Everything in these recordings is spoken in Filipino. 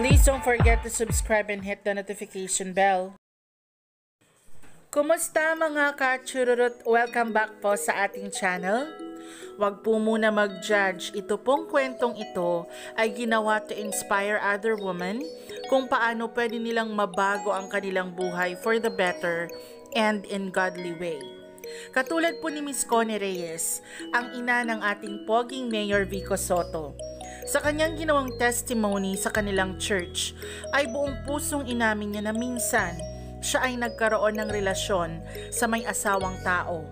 Please don't forget to subscribe and hit the notification bell. Kumusta mga kachururut? Welcome back po sa ating channel. Huwag po muna mag-judge. Ito pong kwentong ito ay ginawa to inspire other women kung paano pwede nilang mabago ang kanilang buhay for the better and in godly way. Katulad po ni Miss Connie Reyes, ang ina ng ating poging Mayor Vico Soto. Sa kanyang ginawang testimony sa kanilang church, ay buong pusong inamin niya na minsan siya ay nagkaroon ng relasyon sa may asawang tao.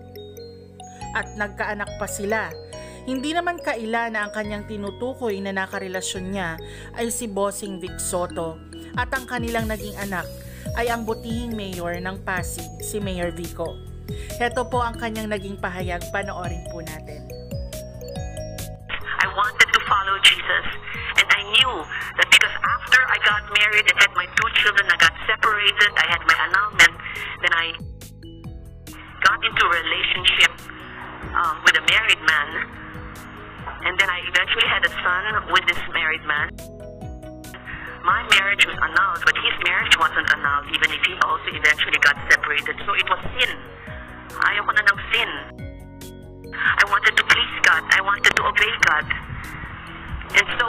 At nagkaanak pa sila. Hindi naman kaila na ang kanyang tinutukoy na nakarelasyon niya ay si Bossing Vic Soto at ang kanilang naging anak ay ang butihing mayor ng Pasig, si Mayor Vico. Heto po ang kanyang naging pahayag, panoorin po natin. I wanted to follow Jesus. And I knew that because after I got married and had my two children, I got separated, I had my annulment, then I got into a relationship um, with a married man. And then I eventually had a son with this married man. My marriage was annulled, obey God. And so,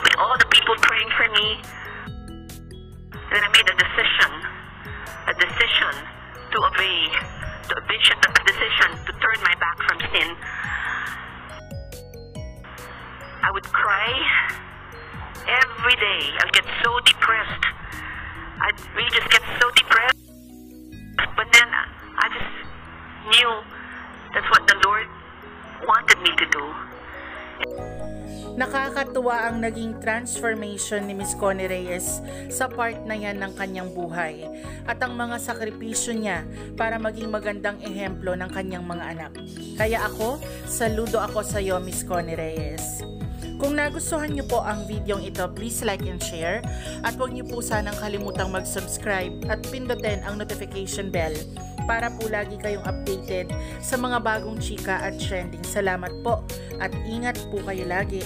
with all the people praying for me, then I made a decision, a decision to obey, to vision- a decision to turn my back from sin. I would cry every day. I'd get so depressed. I'd really just get so depressed. But then I just knew wanted me to do. Nakakatuwa ang naging transformation ni Miss Connie Reyes sa part na yan ng kanyang buhay at ang mga sakripisyo niya para maging magandang ehemplo ng kanyang mga anak. Kaya ako, saludo ako sa iyo Miss Connie Reyes. Kung nagustuhan niyo po ang videong ito, please like and share at huwag niyo po sanang kalimutang mag-subscribe at pindutin ang notification bell para po lagi kayong updated sa mga bagong chika at trending. Salamat po at ingat po kayo lagi.